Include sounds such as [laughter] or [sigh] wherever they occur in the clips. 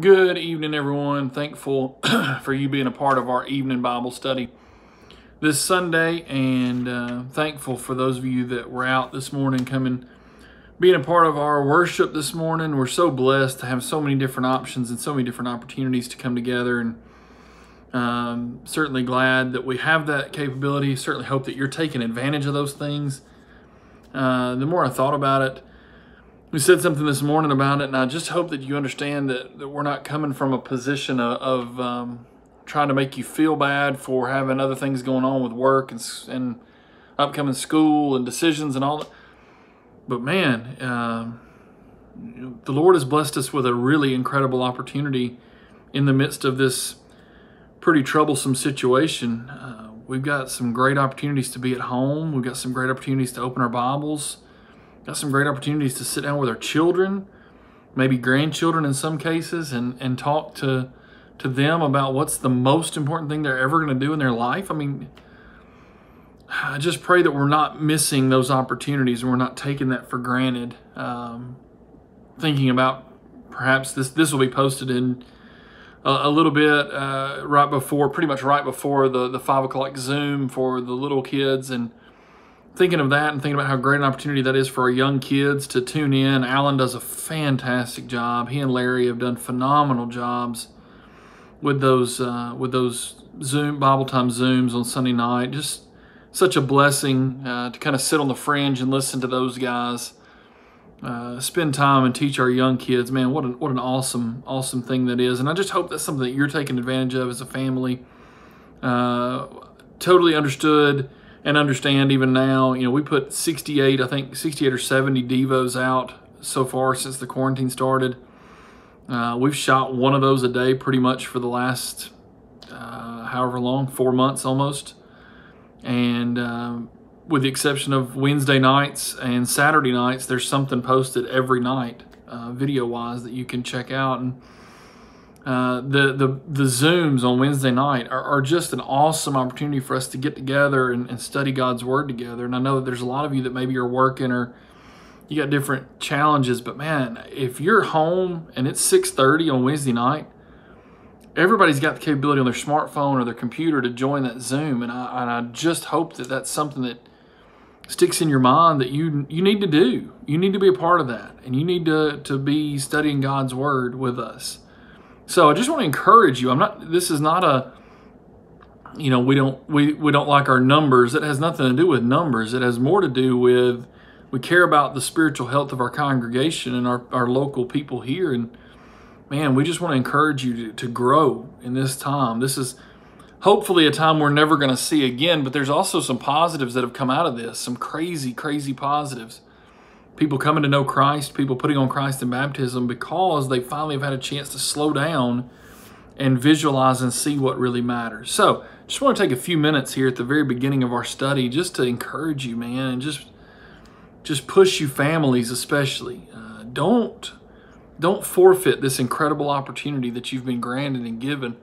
Good evening, everyone. Thankful [clears throat] for you being a part of our evening Bible study this Sunday, and uh, thankful for those of you that were out this morning coming, being a part of our worship this morning. We're so blessed to have so many different options and so many different opportunities to come together, and um, certainly glad that we have that capability. Certainly hope that you're taking advantage of those things. Uh, the more I thought about it, we said something this morning about it, and I just hope that you understand that, that we're not coming from a position of, of um, trying to make you feel bad for having other things going on with work and, and upcoming school and decisions and all that. But man, uh, the Lord has blessed us with a really incredible opportunity in the midst of this pretty troublesome situation. Uh, we've got some great opportunities to be at home. We've got some great opportunities to open our Bibles Got some great opportunities to sit down with our children, maybe grandchildren in some cases, and, and talk to to them about what's the most important thing they're ever going to do in their life. I mean, I just pray that we're not missing those opportunities and we're not taking that for granted. Um, thinking about perhaps this this will be posted in a, a little bit uh, right before, pretty much right before the the five o'clock Zoom for the little kids and thinking of that and thinking about how great an opportunity that is for our young kids to tune in. Alan does a fantastic job. He and Larry have done phenomenal jobs with those uh, with those Zoom Bible time Zooms on Sunday night. Just such a blessing uh, to kind of sit on the fringe and listen to those guys. Uh, spend time and teach our young kids, man. What an what an awesome awesome thing that is, and I just hope that's something that you're taking advantage of as a family. Uh, totally understood and understand even now, you know, we put 68, I think 68 or 70 Devos out so far since the quarantine started. Uh, we've shot one of those a day pretty much for the last uh, however long, four months almost. And um, with the exception of Wednesday nights and Saturday nights, there's something posted every night, uh, video wise, that you can check out. And uh, the, the the Zooms on Wednesday night are, are, just an awesome opportunity for us to get together and, and, study God's Word together. And I know that there's a lot of you that maybe you're working or you got different challenges, but man, if you're home and it's 6:30 on Wednesday night, everybody's got the capability on their smartphone or their computer to join that Zoom, and I, and I just hope that that's something that sticks in your mind that you you need to do. You need to be a part of that, and you need to to be studying God's Word with us. So I just want to encourage you. I'm not. This is not a. You know, we don't we we don't like our numbers. It has nothing to do with numbers. It has more to do with we care about the spiritual health of our congregation and our, our local people here. And man, we just want to encourage you to, to grow in this time. This is hopefully a time we're never going to see again, but there's also some positives that have come out of this, some crazy, crazy positives people coming to know Christ, people putting on Christ in baptism because they finally have had a chance to slow down and visualize and see what really matters. So, just want to take a few minutes here at the very beginning of our study just to encourage you, man, and just just push you families especially. Uh, don't don't forfeit this incredible opportunity that you've been granted and given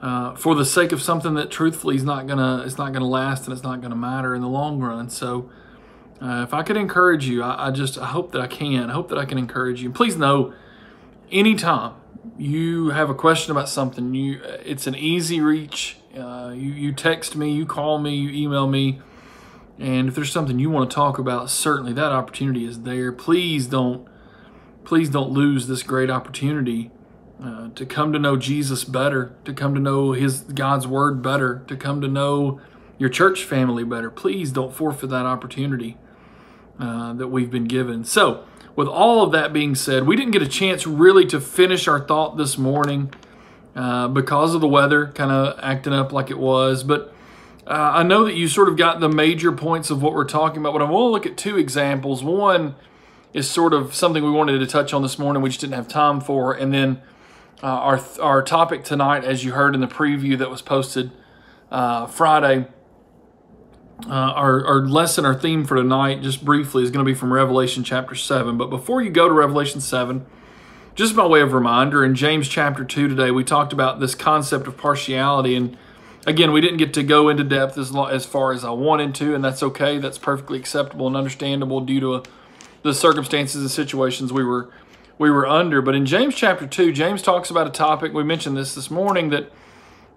uh, for the sake of something that truthfully is not gonna it's not gonna last and it's not gonna matter in the long run. So uh, if I could encourage you, I, I, just I hope that I can. I hope that I can encourage you. Please know, anytime you have a question about something, you it's an easy reach. Uh, you you text me, you call me, you email me, and if there's something you want to talk about, certainly that opportunity is there. Please don't please don't lose this great opportunity uh, to come to know Jesus better, to come to know His God's Word better, to come to know your church family better. Please don't forfeit that opportunity. Uh, that we've been given. So, with all of that being said, we didn't get a chance really to finish our thought this morning uh, because of the weather kind of acting up like it was. But uh, I know that you sort of got the major points of what we're talking about, but I want to look at two examples. One is sort of something we wanted to touch on this morning, we just didn't have time for. And then uh, our, our topic tonight, as you heard in the preview that was posted uh, Friday, uh, our, our lesson, our theme for tonight, just briefly, is going to be from Revelation chapter 7. But before you go to Revelation 7, just by way of reminder, in James chapter 2 today, we talked about this concept of partiality. And again, we didn't get to go into depth as, as far as I wanted to, and that's okay. That's perfectly acceptable and understandable due to uh, the circumstances and situations we were we were under. But in James chapter 2, James talks about a topic, we mentioned this this morning, that,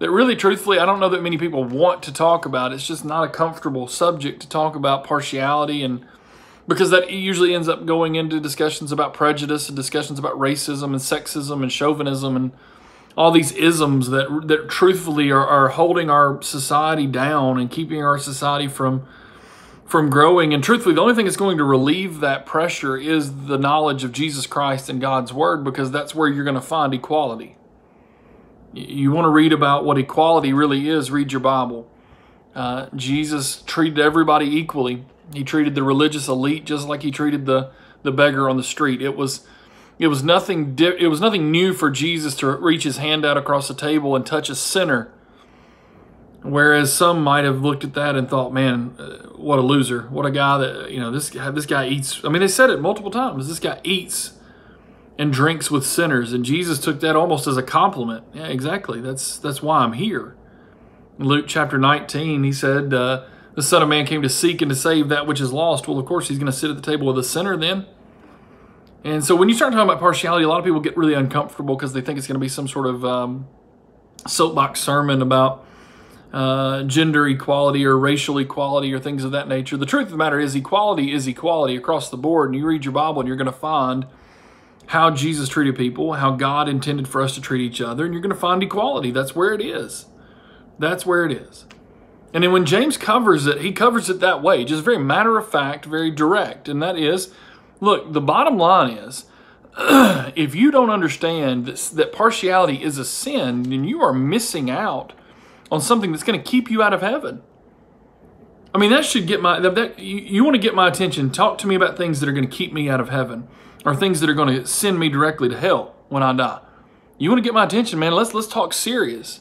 that really truthfully, I don't know that many people want to talk about. It's just not a comfortable subject to talk about partiality and because that usually ends up going into discussions about prejudice and discussions about racism and sexism and chauvinism and all these isms that that truthfully are, are holding our society down and keeping our society from from growing. And truthfully, the only thing that's going to relieve that pressure is the knowledge of Jesus Christ and God's Word, because that's where you're going to find equality. You want to read about what equality really is, read your Bible. Uh, Jesus treated everybody equally. He treated the religious elite just like he treated the, the beggar on the street. It was it was nothing it was nothing new for Jesus to reach his hand out across the table and touch a sinner Whereas some might have looked at that and thought, "Man, uh, what a loser! What a guy that you know this guy. This guy eats." I mean, they said it multiple times. This guy eats and drinks with sinners, and Jesus took that almost as a compliment. Yeah, exactly. That's that's why I'm here. In Luke chapter 19, he said, uh, "The Son of Man came to seek and to save that which is lost." Well, of course, he's going to sit at the table with a sinner then. And so, when you start talking about partiality, a lot of people get really uncomfortable because they think it's going to be some sort of um, soapbox sermon about uh, gender equality or racial equality or things of that nature. The truth of the matter is, equality is equality across the board. And you read your Bible and you're going to find how Jesus treated people, how God intended for us to treat each other, and you're going to find equality. That's where it is. That's where it is. And then when James covers it, he covers it that way, just very matter of fact, very direct. And that is look, the bottom line is [clears throat] if you don't understand that, that partiality is a sin, then you are missing out on something that's going to keep you out of heaven. I mean, that should get my, that, that you, you want to get my attention. Talk to me about things that are going to keep me out of heaven or things that are going to send me directly to hell when I die. You want to get my attention, man? Let's, let's talk serious.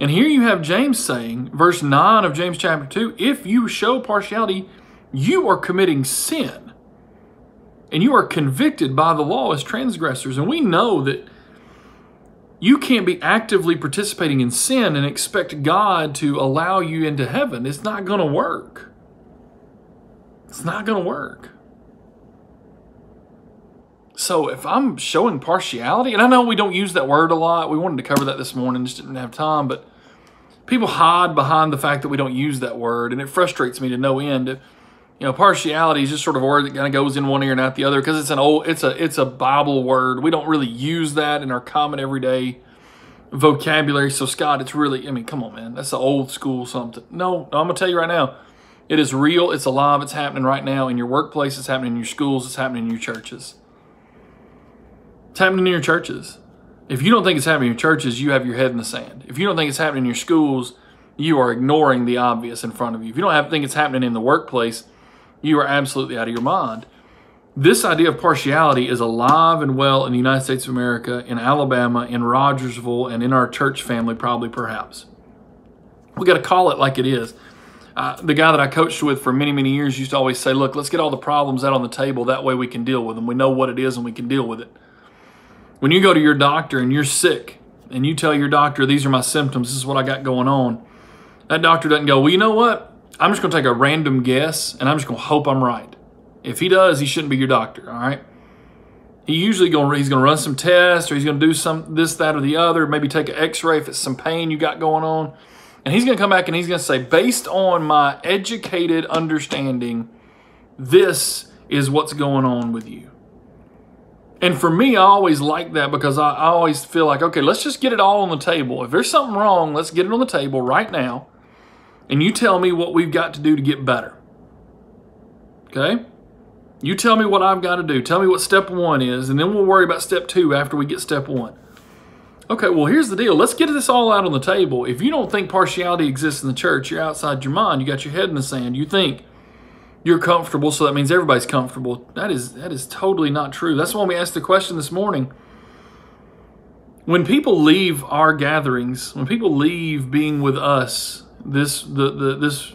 And here you have James saying, verse 9 of James chapter 2, if you show partiality, you are committing sin. And you are convicted by the law as transgressors. And we know that you can't be actively participating in sin and expect God to allow you into heaven. It's not going to work. It's not going to work. So if I'm showing partiality, and I know we don't use that word a lot, we wanted to cover that this morning, just didn't have time, but people hide behind the fact that we don't use that word, and it frustrates me to no end you know, partiality is just sort of a word that kind of goes in one ear and out the other because it's an old, it's a, it's a Bible word. We don't really use that in our common everyday vocabulary. So Scott, it's really, I mean, come on, man, that's the old school something. No, I'm gonna tell you right now, it is real. It's alive. It's happening right now in your workplace. It's happening in your schools. It's happening in your churches. It's happening in your churches. If you don't think it's happening in your churches, you have your head in the sand. If you don't think it's happening in your schools, you are ignoring the obvious in front of you. If you don't have, think it's happening in the workplace, you are absolutely out of your mind. This idea of partiality is alive and well in the United States of America, in Alabama, in Rogersville, and in our church family, probably perhaps. We got to call it like it is. Uh, the guy that I coached with for many, many years used to always say, Look, let's get all the problems out on the table. That way we can deal with them. We know what it is and we can deal with it. When you go to your doctor and you're sick and you tell your doctor, These are my symptoms, this is what I got going on, that doctor doesn't go, Well, you know what? I'm just going to take a random guess and I'm just going to hope I'm right. If he does, he shouldn't be your doctor, all right? He usually going he's going to run some tests or he's going to do some this that or the other, maybe take an x-ray if it's some pain you got going on. And he's going to come back and he's going to say based on my educated understanding, this is what's going on with you. And for me, I always like that because I, I always feel like, okay, let's just get it all on the table. If there's something wrong, let's get it on the table right now and you tell me what we've got to do to get better. Okay? You tell me what I've got to do. Tell me what step one is, and then we'll worry about step two after we get step one. Okay, well, here's the deal. Let's get this all out on the table. If you don't think partiality exists in the church, you're outside your mind. You got your head in the sand. You think you're comfortable, so that means everybody's comfortable. That is that is totally not true. That's why we asked the question this morning. When people leave our gatherings, when people leave being with us, this the, the this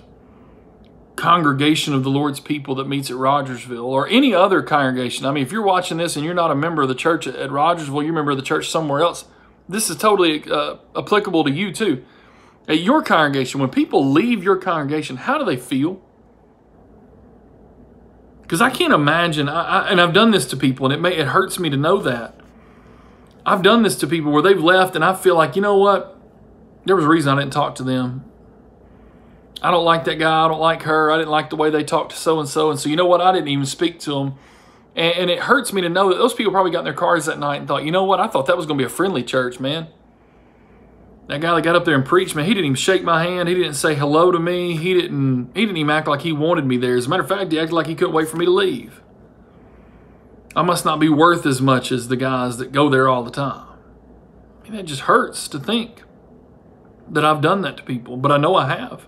congregation of the Lord's people that meets at Rogersville or any other congregation. I mean, if you're watching this and you're not a member of the church at Rogersville, you're a member of the church somewhere else, this is totally uh, applicable to you too. At your congregation, when people leave your congregation, how do they feel? Because I can't imagine, I, I, and I've done this to people, and it may, it hurts me to know that. I've done this to people where they've left, and I feel like, you know what? There was a reason I didn't talk to them. I don't like that guy. I don't like her. I didn't like the way they talked to so and so. And so, you know what? I didn't even speak to them. And, and it hurts me to know that those people probably got in their cars that night and thought, you know what? I thought that was going to be a friendly church, man. That guy that got up there and preached, man, he didn't even shake my hand. He didn't say hello to me. He didn't he didn't even act like he wanted me there. As a matter of fact, he acted like he couldn't wait for me to leave. I must not be worth as much as the guys that go there all the time. I mean, it just hurts to think that I've done that to people, but I know I have.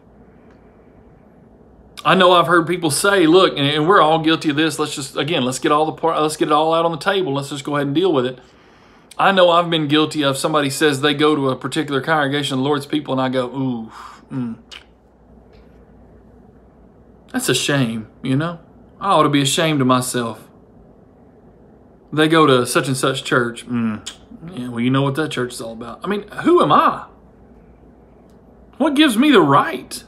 I know I've heard people say, "Look, and we're all guilty of this. Let's just again, let's get all the part, let's get it all out on the table. Let's just go ahead and deal with it." I know I've been guilty of somebody says they go to a particular congregation of the Lord's people, and I go, ooh, mm. that's a shame, you know? I ought to be ashamed of myself. They go to such and such church. Mm. Yeah, well, you know what that church is all about. I mean, who am I? What gives me the right?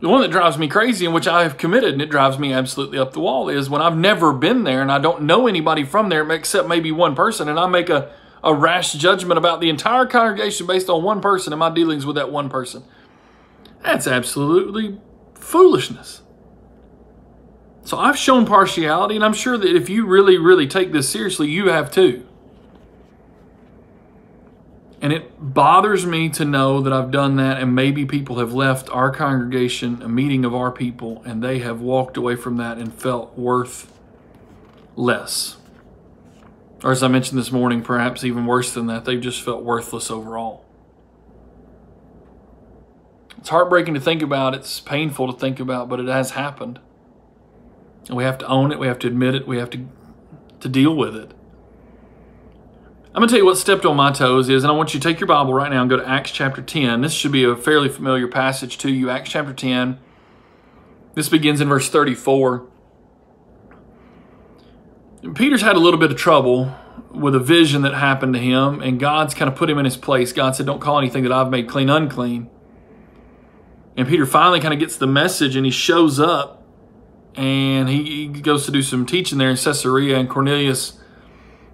The one that drives me crazy and which I have committed and it drives me absolutely up the wall is when I've never been there and I don't know anybody from there except maybe one person and I make a, a rash judgment about the entire congregation based on one person and my dealings with that one person. That's absolutely foolishness. So I've shown partiality and I'm sure that if you really, really take this seriously, you have too. And it bothers me to know that I've done that, and maybe people have left our congregation, a meeting of our people, and they have walked away from that and felt worth less. Or, as I mentioned this morning, perhaps even worse than that, they've just felt worthless overall. It's heartbreaking to think about, it's painful to think about, but it has happened. And we have to own it, we have to admit it, we have to, to deal with it. I'm going to tell you what stepped on my toes is, and I want you to take your Bible right now and go to Acts chapter 10. This should be a fairly familiar passage to you. Acts chapter 10. This begins in verse 34. Peter's had a little bit of trouble with a vision that happened to him, and God's kind of put him in his place. God said, Don't call anything that I've made clean unclean. And Peter finally kind of gets the message and he shows up and he, goes to do some teaching there in Caesarea, and Cornelius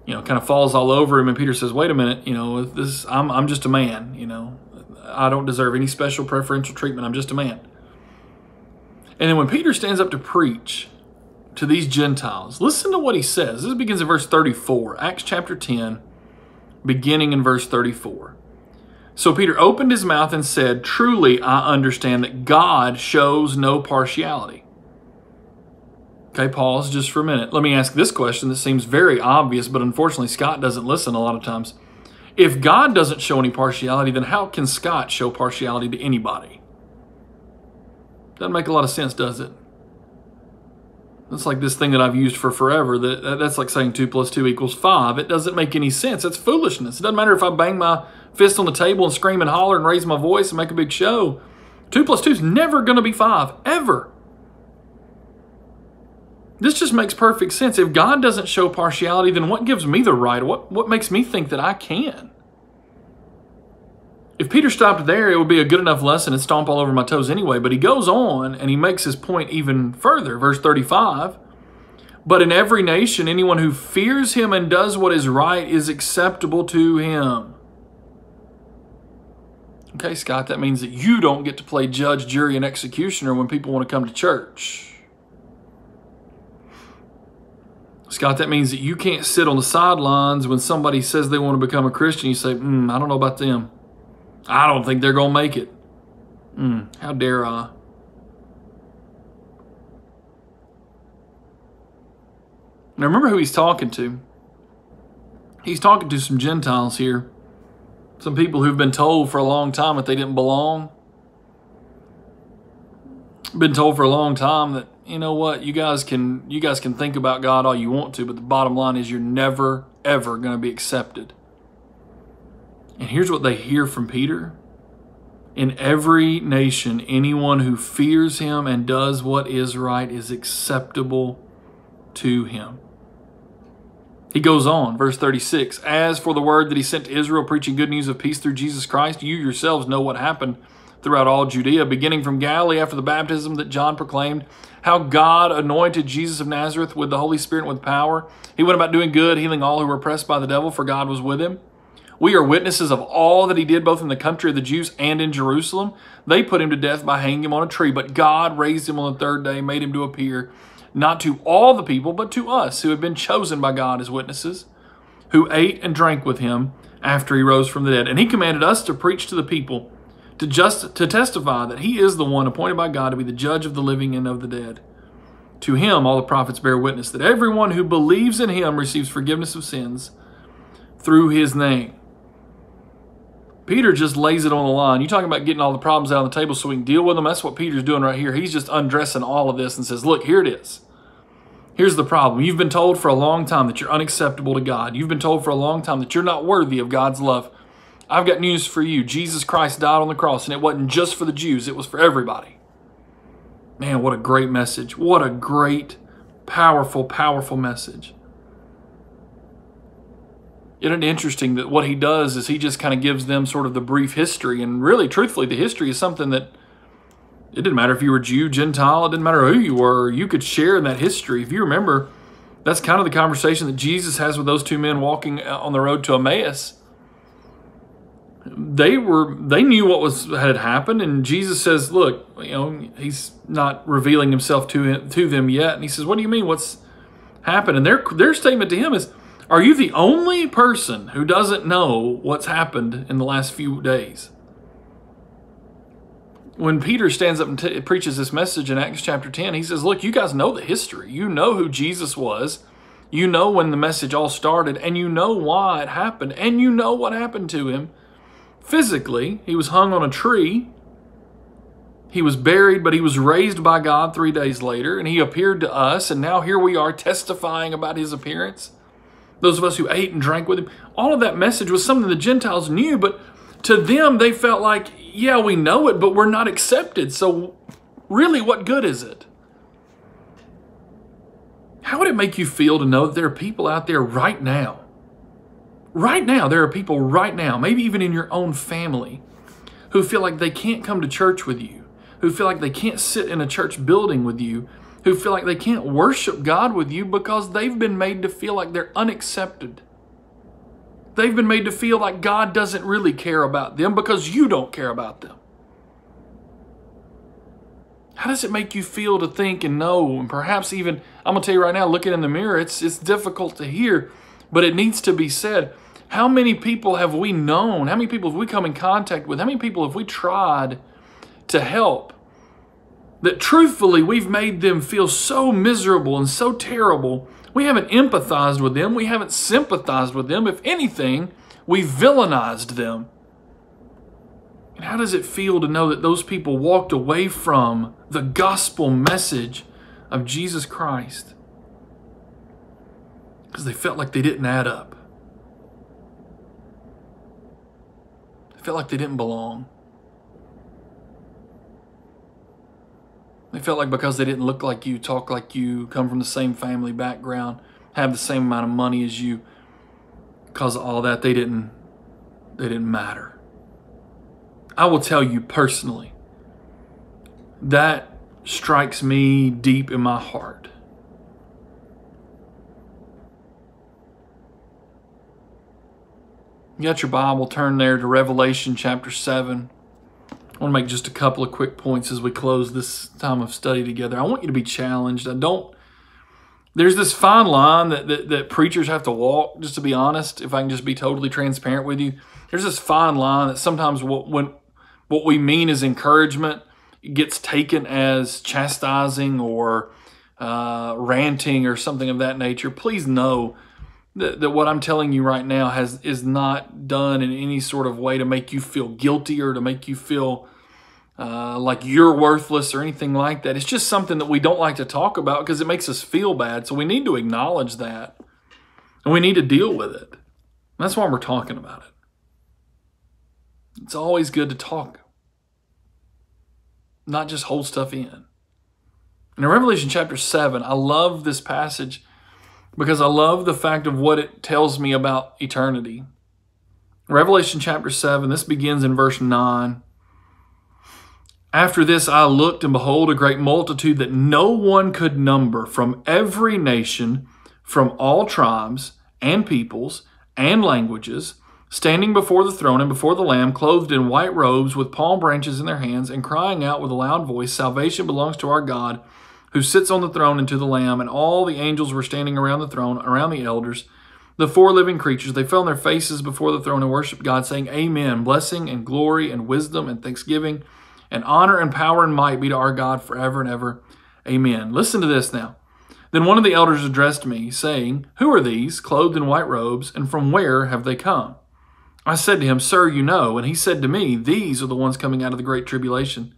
you know, kind of falls all over him. And Peter says, wait a minute, you know, this, I'm, I'm just a man, you know, I don't deserve any special preferential treatment. I'm just a man. And then when Peter stands up to preach to these Gentiles, listen to what he says. This begins in verse 34, Acts chapter 10, beginning in verse 34. So Peter opened his mouth and said, Truly I understand that God shows no partiality. Okay, pause just for a minute. Let me ask this question that seems very obvious, but unfortunately, Scott doesn't listen a lot of times. If God doesn't show any partiality, then how can Scott show partiality to anybody? Doesn't make a lot of sense, does it? That's like this thing that I've used for forever. That that's like saying two plus two equals five. It doesn't make any sense. It's foolishness. It doesn't matter if I bang my fist on the table and scream and holler and raise my voice and make a big show. Two plus two is never going to be five ever. This just makes perfect sense. If God doesn't show partiality, then what gives me the right? What, what makes me think that I can? If Peter stopped there, it would be a good enough lesson and stomp all over my toes anyway. But he goes on and he makes his point even further. Verse 35 But in every nation, anyone who fears him and does what is right is acceptable to him. Okay, Scott, that means that you don't get to play judge, jury, and executioner when people want to come to church. Scott, that means that you can't sit on the sidelines when somebody says they want to become a Christian. You say, mm, I don't know about them. I don't think they're going to make it. Mm, how dare I? Now remember who he's talking to. He's talking to some Gentiles here. Some people who've been told for a long time that they didn't belong. Been told for a long time that you know what you guys can you guys can think about god all you want to but the bottom line is you're never ever going to be accepted. And here's what they hear from peter. In every nation anyone who fears him and does what is right is acceptable to him. He goes on verse 36 as for the word that he sent to israel preaching good news of peace through jesus christ you yourselves know what happened throughout all Judea, beginning from Galilee after the baptism that John proclaimed, how God anointed Jesus of Nazareth with the Holy Spirit and with power. He went about doing good, healing all who were oppressed by the devil, for God was with him. We are witnesses of all that he did both in the country of the Jews and in Jerusalem. They put him to death by hanging him on a tree, but God raised him on the third day, made him to appear not to all the people, but to us who had been chosen by God as witnesses, who ate and drank with him after he rose from the dead. And he commanded us to preach to the people, to just to testify that he is the one appointed by God to be the judge of the living and of the dead. To him all the prophets bear witness that everyone who believes in him receives forgiveness of sins through his name. Peter just lays it on the line. You talking about getting all the problems out on the table so we can deal with them? That's what Peter's doing right here. He's just undressing all of this and says, look, here it is. Here's the problem. You've been told for a long time that you're unacceptable to God. You've been told for a long time that you're not worthy of God's love. I've got news for you. Jesus Christ died on the cross, and it wasn't just for the Jews, it was for everybody. Man, what a great message. What a great, powerful, powerful message. Isn't it interesting that what he does is he just kind of gives them sort of the brief history, and really, truthfully, the history is something that it didn't matter if you were Jew, Gentile, it didn't matter who you were, you could share in that history. If you remember, that's kind of the conversation that Jesus has with those two men walking uh, on the road to Emmaus. They were they knew what was had happened, and Jesus says, "Look, you know, he's not revealing himself to to them yet." And he says, "What do you mean? What's happened?" And their their statement to him is, "Are you the only person who doesn't know what's happened in the last few days?" when Peter stands up and t- preaches this message in Acts chapter 10, he says, Look, you guys know the history. You know who Jesus was. You know when the message all started, and you know why it happened, and you know what happened to him. Physically, he was hung on a tree. He was buried, but he was raised by God three days later, and he appeared to us, and now here we are testifying about his appearance. Those of us who ate and drank with him, all of that message was something the Gentiles knew, but to them, they felt like, yeah, we know it, but we're not accepted. So, really, what good is it? How would it make you feel to know that there are people out there right now? Right now, there are people right now, maybe even in your own family, who feel like they can't come to church with you, who feel like they can't sit in a church building with you, who feel like they can't worship God with you because they've been made to feel like they're unaccepted. They've been made to feel like God doesn't really care about them because you don't care about them. How does it make you feel to think and know? And perhaps even, I'm going to tell you right now, looking in the mirror, it's, it's difficult to hear, but it needs to be said. How many people have we known? How many people have we come in contact with? How many people have we tried to help? That truthfully, we've made them feel so miserable and so terrible we haven't empathized with them. We haven't sympathized with them. If anything, we villainized them. And how does it feel to know that those people walked away from the gospel message of Jesus Christ? Because they felt like they didn't add up. Felt like they didn't belong. They felt like because they didn't look like you, talk like you, come from the same family background, have the same amount of money as you, because of all that, they didn't they didn't matter. I will tell you personally, that strikes me deep in my heart. You got your Bible, turn there to Revelation chapter 7. I want to make just a couple of quick points as we close this time of study together. I want you to be challenged. I don't. There's this fine line that, that, that preachers have to walk, just to be honest, if I can just be totally transparent with you. There's this fine line that sometimes what, when, what we mean is encouragement gets taken as chastising or uh, ranting or something of that nature. Please know that, that what I'm telling you right now has is not done in any sort of way to make you feel guilty or to make you feel uh, like you're worthless or anything like that. It's just something that we don't like to talk about because it makes us feel bad. So we need to acknowledge that and we need to deal with it. And that's why we're talking about it. It's always good to talk, not just hold stuff in. And in Revelation chapter 7, I love this passage because I love the fact of what it tells me about eternity. Revelation chapter 7, this begins in verse 9. After this I looked, and behold, a great multitude that no one could number from every nation, from all tribes and peoples and languages, standing before the throne and before the Lamb, clothed in white robes, with palm branches in their hands, and crying out with a loud voice, Salvation belongs to our God, who sits on the throne, and to the Lamb. And all the angels were standing around the throne, around the elders, the four living creatures. They fell on their faces before the throne and worshiped God, saying, Amen. Blessing and glory and wisdom and thanksgiving and honor and power and might be to our God forever and ever. Amen. Listen to this now. Then one of the elders addressed me, saying, Who are these, clothed in white robes, and from where have they come? I said to him, Sir, you know. And he said to me, These are the ones coming out of the great tribulation.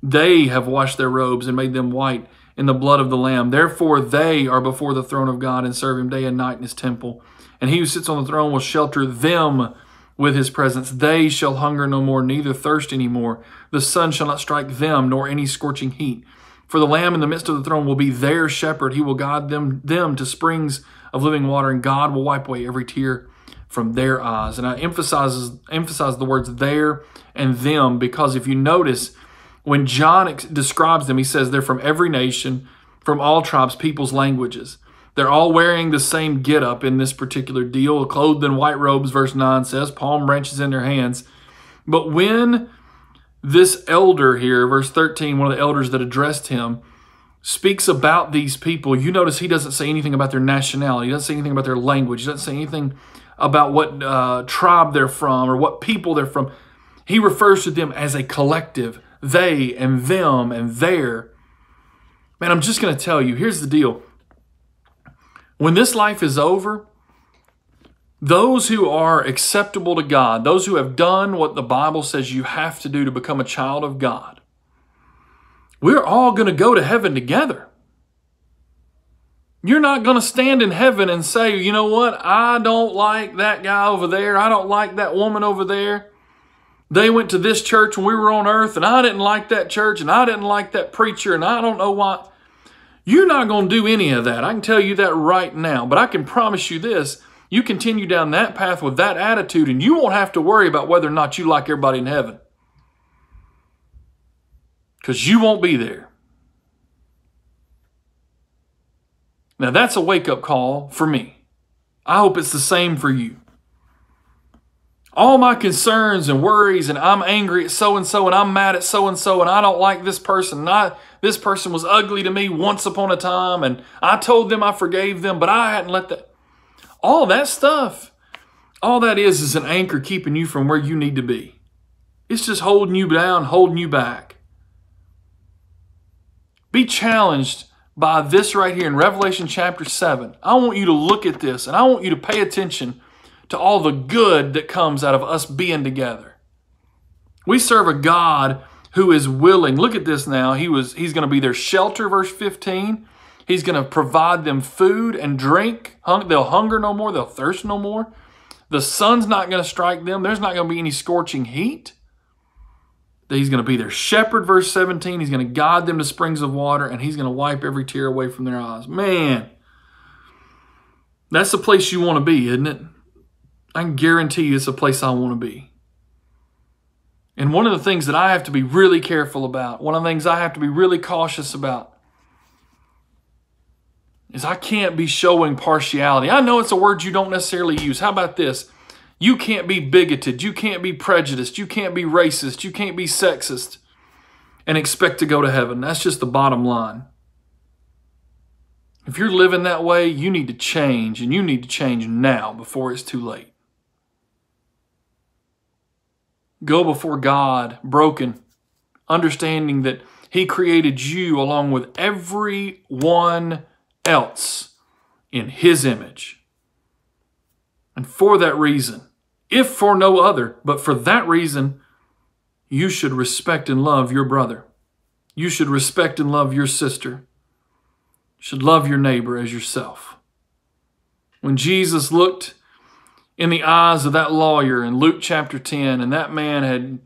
They have washed their robes and made them white in the blood of the Lamb. Therefore, they are before the throne of God and serve him day and night in his temple. And he who sits on the throne will shelter them with his presence. They shall hunger no more, neither thirst any more. The sun shall not strike them, nor any scorching heat. For the Lamb in the midst of the throne will be their shepherd. He will guide them, them to springs of living water, and God will wipe away every tear from their eyes. And I emphasizes emphasize the words there and them because if you notice, when John ex- describes them, he says they're from every nation, from all tribes, peoples, languages. They're all wearing the same getup in this particular deal, clothed in white robes, verse 9 says, palm branches in their hands. But when this elder here, verse 13, one of the elders that addressed him, speaks about these people, you notice he doesn't say anything about their nationality, he doesn't say anything about their language, he doesn't say anything about what uh, tribe they're from or what people they're from. He refers to them as a collective, they and them and their. Man, I'm just going to tell you here's the deal. When this life is over, those who are acceptable to God, those who have done what the Bible says you have to do to become a child of God, we're all going to go to heaven together. You're not going to stand in heaven and say, you know what, I don't like that guy over there. I don't like that woman over there. They went to this church when we were on earth, and I didn't like that church, and I didn't like that preacher, and I don't know why. You're not going to do any of that. I can tell you that right now. But I can promise you this you continue down that path with that attitude, and you won't have to worry about whether or not you like everybody in heaven. Because you won't be there. Now, that's a wake up call for me. I hope it's the same for you. All my concerns and worries, and I'm angry at so and so, and I'm mad at so and so, and I don't like this person, Not this person was ugly to me once upon a time, and I told them I forgave them, but I hadn't let that. All that stuff, all that is is an anchor keeping you from where you need to be. It's just holding you down, holding you back. Be challenged by this right here in Revelation chapter 7. I want you to look at this and I want you to pay attention to all the good that comes out of us being together. We serve a God who is willing. Look at this now. He was he's going to be their shelter verse 15. He's going to provide them food and drink. They'll hunger no more, they'll thirst no more. The sun's not going to strike them. There's not going to be any scorching heat he's going to be their shepherd, verse 17. He's going to guide them to springs of water, and he's going to wipe every tear away from their eyes. Man, that's the place you want to be, isn't it? I can guarantee you it's a place I want to be. And one of the things that I have to be really careful about, one of the things I have to be really cautious about, is I can't be showing partiality. I know it's a word you don't necessarily use. How about this? You can't be bigoted. You can't be prejudiced. You can't be racist. You can't be sexist and expect to go to heaven. That's just the bottom line. If you're living that way, you need to change, and you need to change now before it's too late. Go before God broken, understanding that He created you along with everyone else in His image. And for that reason, if for no other, but for that reason, you should respect and love your brother. You should respect and love your sister. You should love your neighbor as yourself. When Jesus looked in the eyes of that lawyer in Luke chapter 10, and that man had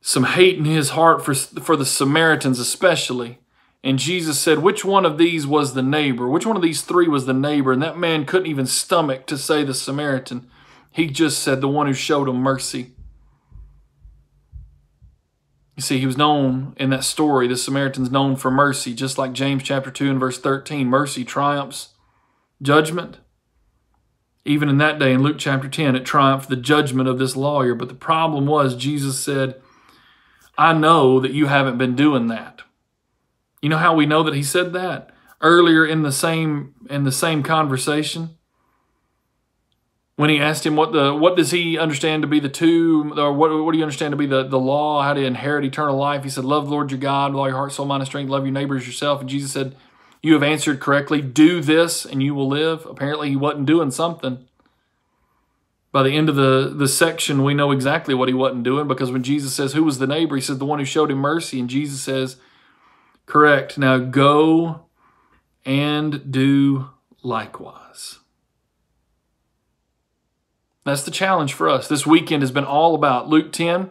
some hate in his heart for, for the Samaritans, especially. And Jesus said, Which one of these was the neighbor? Which one of these three was the neighbor? And that man couldn't even stomach to say the Samaritan. He just said, The one who showed him mercy. You see, he was known in that story, the Samaritan's known for mercy, just like James chapter 2 and verse 13. Mercy triumphs judgment. Even in that day, in Luke chapter 10, it triumphed the judgment of this lawyer. But the problem was, Jesus said, I know that you haven't been doing that. You know how we know that he said that? Earlier in the same in the same conversation, when he asked him what the what does he understand to be the two or what what do you understand to be the, the law how to inherit eternal life he said love the lord your god with all your heart soul mind and strength love your neighbors yourself and jesus said you have answered correctly do this and you will live apparently he wasn't doing something by the end of the, the section we know exactly what he wasn't doing because when jesus says who was the neighbor he says the one who showed him mercy and jesus says correct now go and do likewise that's the challenge for us. This weekend has been all about Luke 10.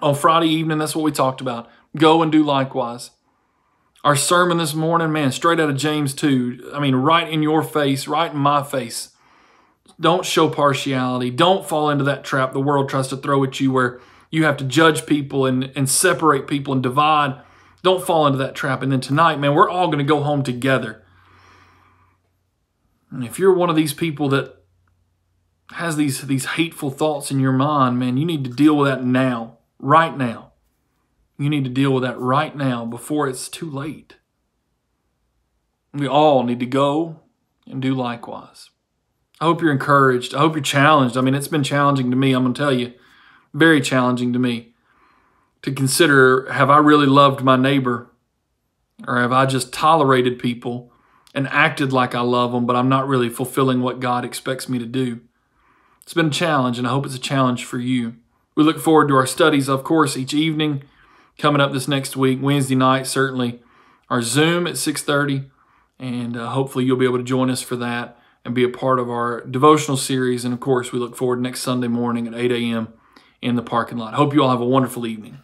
On Friday evening, that's what we talked about. Go and do likewise. Our sermon this morning, man, straight out of James 2. I mean, right in your face, right in my face. Don't show partiality. Don't fall into that trap the world tries to throw at you where you have to judge people and, and separate people and divide. Don't fall into that trap. And then tonight, man, we're all going to go home together. And if you're one of these people that has these these hateful thoughts in your mind, man, you need to deal with that now, right now. You need to deal with that right now before it's too late. We all need to go and do likewise. I hope you're encouraged. I hope you're challenged. I mean, it's been challenging to me, I'm going to tell you. Very challenging to me to consider have I really loved my neighbor or have I just tolerated people and acted like I love them, but I'm not really fulfilling what God expects me to do. It's been a challenge, and I hope it's a challenge for you. We look forward to our studies, of course, each evening coming up this next week. Wednesday night, certainly. Our Zoom at 6.30, and uh, hopefully you'll be able to join us for that and be a part of our devotional series. And, of course, we look forward next Sunday morning at 8 a.m. in the parking lot. Hope you all have a wonderful evening.